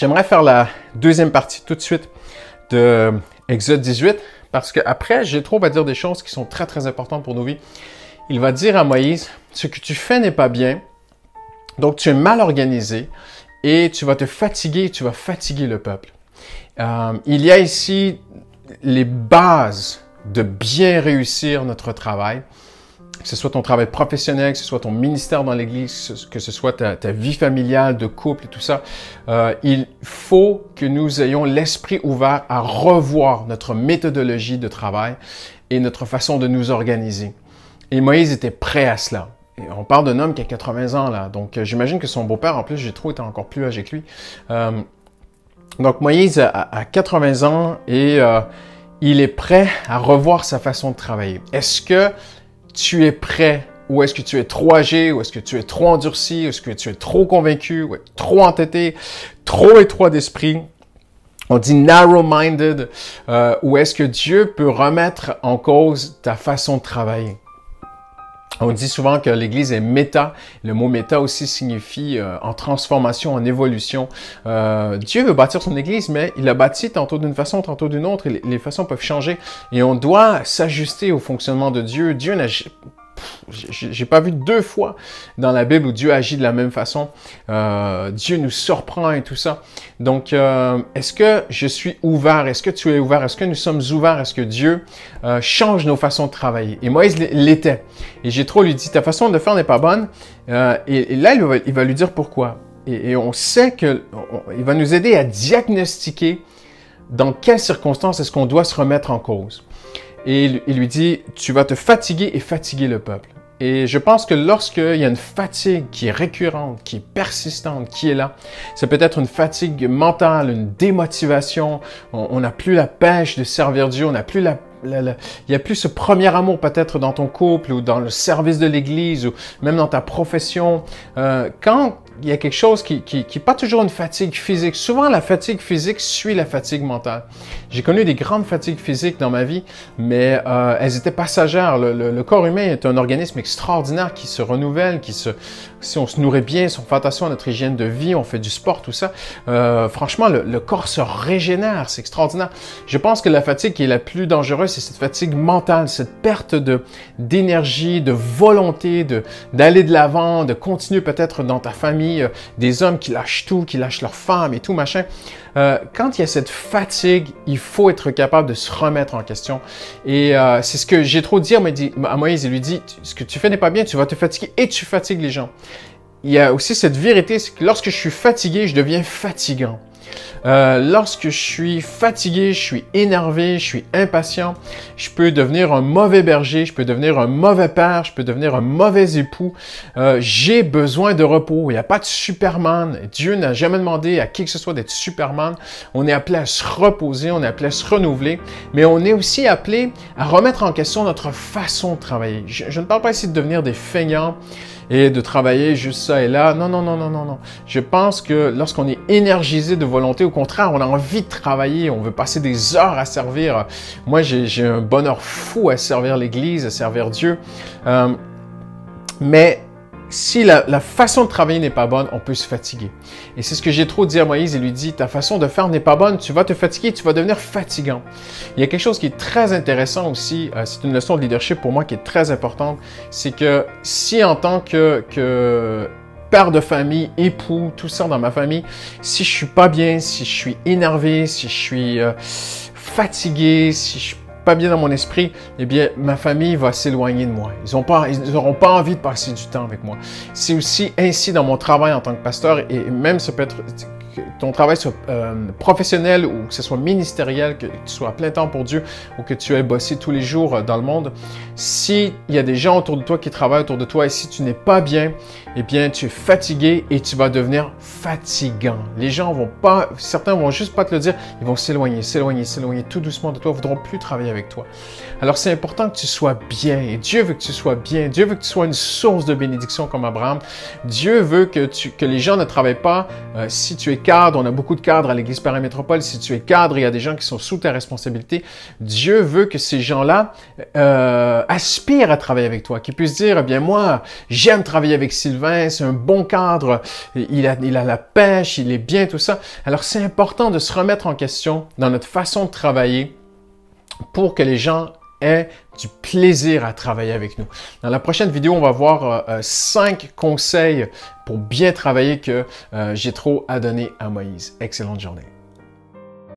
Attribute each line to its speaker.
Speaker 1: J'aimerais faire la deuxième partie tout de suite de Exode 18 parce qu'après, Jétro va dire des choses qui sont très très importantes pour nos vies. Il va dire à Moïse, ce que tu fais n'est pas bien, donc tu es mal organisé et tu vas te fatiguer, tu vas fatiguer le peuple. Euh, il y a ici les bases de bien réussir notre travail que ce soit ton travail professionnel, que ce soit ton ministère dans l'Église, que ce soit ta, vie familiale, de couple et tout ça, euh, il faut que nous ayons l'esprit ouvert à revoir notre méthodologie de travail et notre façon de nous organiser. Et Moïse était prêt à cela. on parle d'un homme qui a 80 ans là, donc euh, j'imagine que son beau-père, en plus, j'ai trouvé était encore plus âgé que lui. Euh, donc Moïse a, 80 ans et il est prêt à revoir sa façon de travailler. Est-ce que tu es prêt? Ou est-ce que tu es trop âgé, ou est-ce que tu es trop endurci, ou est-ce que tu es trop convaincu, ou trop entêté, trop étroit d'esprit. On dit narrow-minded, euh, ou est-ce que Dieu peut remettre en cause ta façon de travailler? On dit souvent que l'Église est méta. Le mot méta aussi signifie euh, en transformation, en évolution. Euh, Dieu veut bâtir son Église, mais il l'a bâti tantôt d'une façon, tantôt d'une autre. Les, façons peuvent changer. Et on doit s'ajuster au fonctionnement de Dieu. Dieu j'ai pas vu deux fois dans la Bible où Dieu agit de la même façon. Euh, Dieu nous surprend et tout ça. Donc, euh, est-ce que je suis ouvert? Est-ce que tu es ouvert? Est-ce que nous sommes ouverts? Est-ce que Dieu euh, change nos façons de travailler? Et Moïse l'était. Et j'ai trop lui dit, ta façon de faire n'est pas bonne. Et, là, il va, lui dire pourquoi. Et, on sait qu'il va nous aider à diagnostiquer dans quelles circonstances est-ce qu'on doit se remettre en cause et il lui dit, tu vas te fatiguer et fatiguer le peuple. Et je pense que lorsqu'il y a une fatigue qui est récurrente, qui est persistante, qui est là, c'est peut-être une fatigue mentale, une démotivation, on n'a plus la pêche de servir Dieu, on n'a plus la il n'y a plus ce premier amour peut-être dans ton couple ou dans le service de l'Église ou même dans ta profession. Euh, quand il y a quelque chose qui, qui, qui pas toujours une fatigue physique. Souvent, la fatigue physique suit la fatigue mentale. J'ai connu des grandes fatigues physiques dans ma vie, mais euh, elles étaient passagères. Le, le, corps humain est un organisme extraordinaire qui se renouvelle, qui se, si on se nourrit bien, si on fait attention à notre hygiène de vie, on fait du sport, tout ça. Euh, franchement, le, le, corps se régénère, c'est extraordinaire. Je pense que la fatigue qui est la plus dangereuse, c'est cette fatigue mentale, cette perte de d'énergie, de volonté, de d'aller de l'avant, de continuer peut-être dans ta famille euh, des hommes qui lâchent tout, qui lâchent leurs femmes et tout, machin. Euh, quand il y a cette fatigue, il faut être capable de se remettre en question. Et euh, c'est ce que j'ai trop dit à Moïse. Il lui dit, ce que tu fais n'est pas bien, tu vas te fatiguer et tu fatigues les gens. Il y a aussi cette vérité, c'est que lorsque je suis fatigué, je deviens fatigant. Euh, lorsque je suis fatigué, je suis énervé, je suis impatient, je peux devenir un mauvais berger, je peux devenir un mauvais père, je peux devenir un mauvais époux. Euh, j'ai besoin de repos. Il n'y a pas de Superman. Dieu n'a jamais demandé à qui que ce soit d'être Superman. On est appelé à se reposer, on est appelé à se renouveler, mais on est aussi appelé à remettre en question notre façon de travailler. Je, je ne parle pas ici de devenir des feignants et de travailler juste ça et là. Non, non, non, non, non, non. Je pense que lorsqu'on est énergisé de volonté, au contraire, on a envie de travailler, on veut passer des heures à servir. Moi, j'ai un bonheur fou à servir l'Église, à servir Dieu. Euh, mais si la, façon de travailler n'est pas bonne, on peut se fatiguer. Et c'est ce que j'ai trop dit à Moïse. Il lui dit, ta façon de faire n'est pas bonne, tu vas te fatiguer, tu vas devenir fatigant. Il y a quelque chose qui est très intéressant aussi, euh, c'est une leçon de leadership pour moi qui est très importante, c'est que si en tant que, que père de famille, époux, tout ça dans ma famille, si je suis pas bien, si je suis énervé, si je suis euh, fatigué, si je pas bien dans mon esprit, eh bien, ma famille va s'éloigner de moi. Ils n'auront pas, pas envie de passer du temps avec moi. C'est aussi ainsi dans mon travail en tant que pasteur et même ça peut être ton travail soit euh, professionnel ou que ce soit ministériel, que tu sois à plein temps pour Dieu ou que tu aies bossé tous les jours euh, dans le monde, s'il y a des gens autour de toi qui travaillent autour de toi et si tu n'es pas bien, eh bien, tu es fatigué et tu vas devenir fatigant. Les gens vont pas, certains vont juste pas te le dire, ils vont s'éloigner, s'éloigner, s'éloigner tout doucement de toi, voudront plus travailler avec toi. Alors, c'est important que tu sois bien et Dieu veut que tu sois bien. Dieu veut que tu sois une source de bénédiction comme Abraham. Dieu veut que, tu, que les gens ne travaillent pas euh, si tu es cadre, on a beaucoup de cadres à l'Église Paramétropole, si tu es cadre, il y a des gens qui sont sous ta responsabilité, Dieu veut que ces gens-là euh, aspirent à travailler avec toi, qu'ils puissent dire, eh bien moi, j'aime travailler avec Sylvain, c'est un bon cadre, il a, il a la pêche, il est bien, tout ça. Alors c'est important de se remettre en question dans notre façon de travailler pour que les gens aient du plaisir à travailler avec nous. Dans la prochaine vidéo, on va voir euh, euh, cinq conseils pour bien travailler que euh, j'ai trop à donner à Moïse. Excellente journée.